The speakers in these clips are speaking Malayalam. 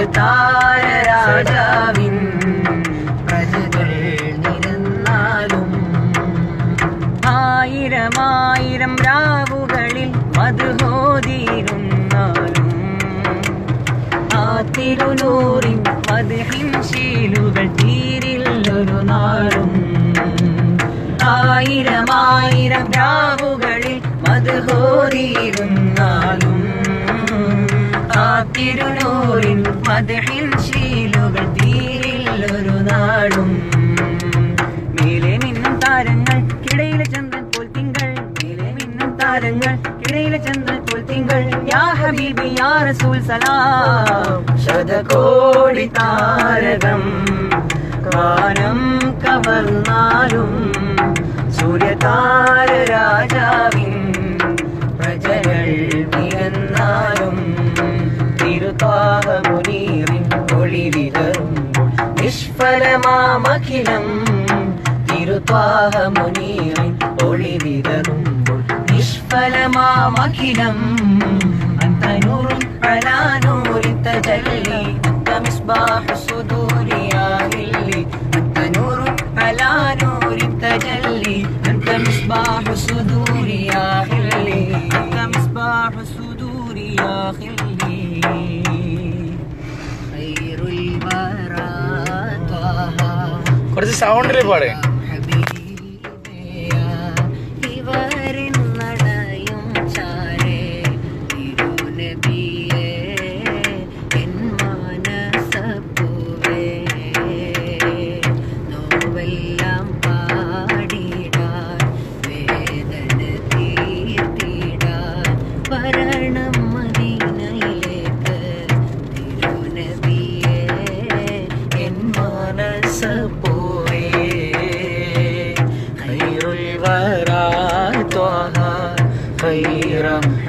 സൂര്യതാര രാജാവിൻ പ്രജകൾ നിരന്നാലും ആയിരമായിരം രാവുകളിൽ മധുഹോതിയിരുന്നാലും ആ തിരുനൂറിൻ മധുഹിൻ ശീലുകൾ തീരില്ലൊരു നാളും ആയിരമായിരം രാവുകളിൽ മധുഹോതിയിരുന്നാലും ആ തിരുനൂറിൻ മധുഹിൻ ശീലുകൾ തീരില്ലൊരു നാടും മേലെ മിന്നും താരങ്ങൾക്കിടയിലെ ചന്ദ്രൻ പോൽ തിങ്കൾ. മേലെ മിന്നും താരങ്ങൾക്കിടയിലെ ചന്ദ്രൻ പോൽ തിങ്കൾ. യാ ഹബീബി യാ റസൂൽ സലാം. ശതകോടി താരകം കാനം കവർന്നാലും. സൂര്യതാര രാജാവിൻ തിരുതാഹമുനീറിൻ ഒളി വിതറുമ്പോൾ നിഷ്ഫലമാമഖിലം തിരുത്വാഹമുനീറിൻ ഒളി വിതറുമ്പോൾ നിഷ്ഫലമാമഖിലം أنت نور على نور التجلي أنت مصباح الصدور يا هلي أنت نور على نور التجلي أنت مصباح الصدور يا هلي أنت مصباح الصدور يا هلي കുറച്ച് സൗണ്ടിൽ പാടേ ഇവരിന്നടയും ചാരേ തിരുനബിയേ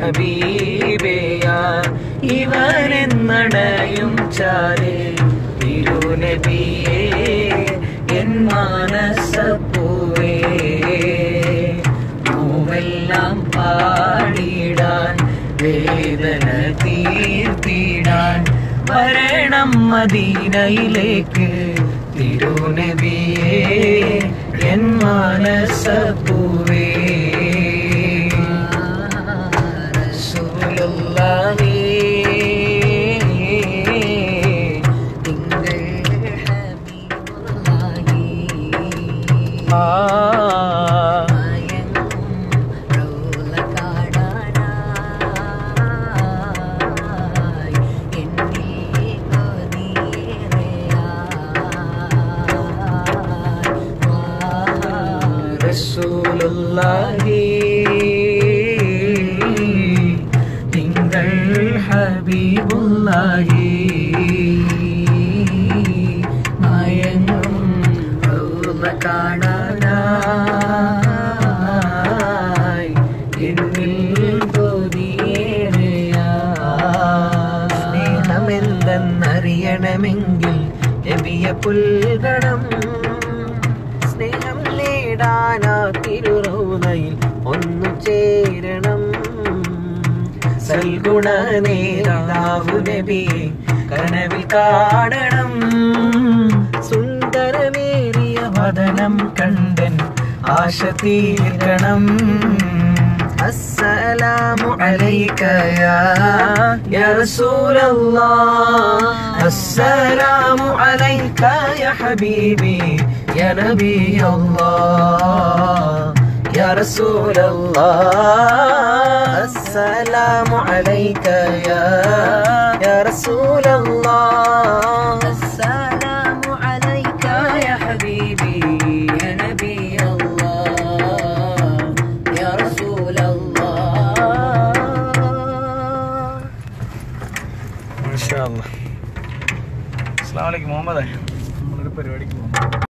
ഹബീബേയാ ഇവരെന്നടയും ചാരേ തിരുനബിയേ എൻ മാനസപ്പൂവേ. പൂവെല്ലാം പാടിടാൻ വേദന തീർത്തിടാൻ വരണം മദീനയിലേക്ക്. തിരുനബിയേ എൻ മാനസപ്പൂവേ റസൂലുള്ളാഹി തിങ്കൾ സ്നേഹമെന്തെന്നറിയണമെങ്കിൽ എബിയ സ്നേഹം തിരുറൗനയിൽ ഒന്നു ചേരണം. സൽഗുണ നേതാവു നബി കനവിൽ കാണണം. സുന്ദരമേറിയ വദനം കണ്ടൻ ആശ തീർക്കണം. السلام عليك يا يا رسول الله. السلام عليك يا حبيبي يا نبي الله يا رسول الله. السلام عليك يا يا رسول മാഷാ അസ്സാം അലൈക്കും മുഹമ്മദേ. നമ്മളൊരു പരിപാടിക്ക് പോകും